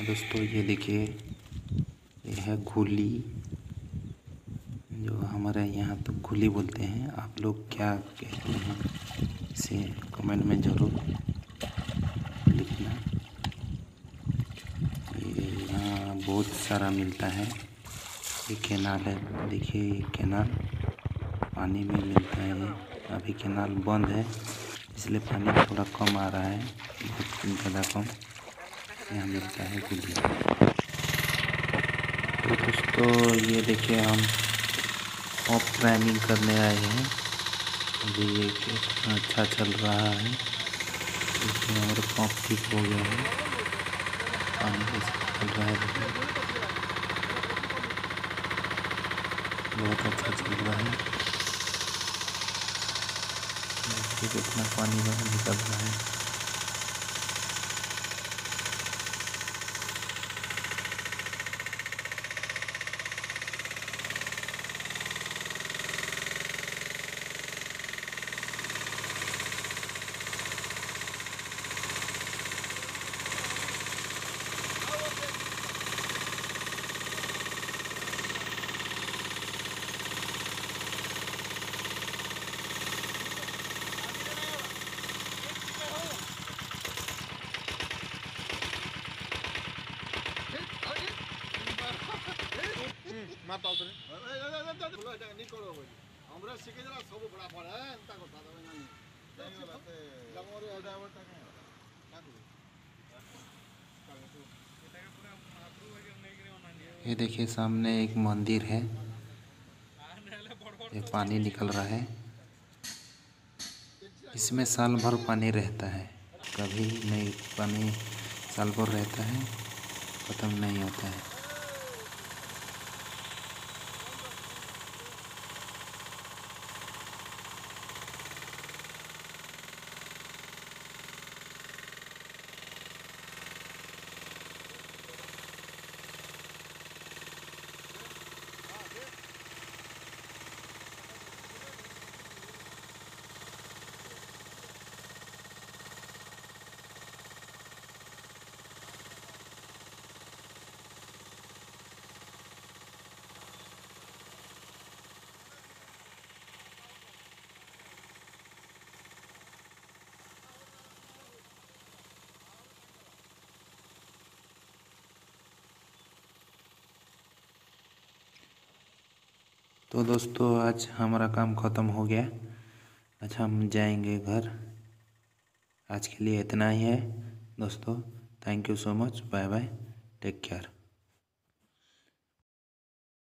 दोस्तों, ये देखिए, ये है घुली जो हमारे यहाँ तो घुली बोलते हैं। आप लोग क्या कहते हैं, इसे कमेंट में ज़रूर लिखना। ये यहाँ बहुत सारा मिलता है। ये कैनाल है। देखिए, ये कैनाल पानी में मिलता है। अभी कैनाल बंद है, इसलिए पानी थोड़ा कम आ रहा है। बहुत ज़्यादा कम। यहाँ मिलता है गुली तो दोस्तों, ये देखिए हम ऑफ़ ट्रेनिंग करने आए हैं। अभी ये कितना अच्छा चल रहा है। देखिए हमारे पंप ठीक हो गया है। पानी चल रहा है। बहुत अच्छा चल रहा है। देखिए, कितना पानी बाहर निकल रहा है। মাতাল ये देखिए सामने एक मंदिर है ये पानी निकल रहा है इसमें साल भर पानी रहता है कभी नहीं पानी साल भर रहता है ख़त्म नहीं होता है तो दोस्तों, आज हमारा काम ख़त्म हो गया। आज हम जाएँगे घर। आज के लिए इतना ही है। दोस्तों thank you so much bye bye take care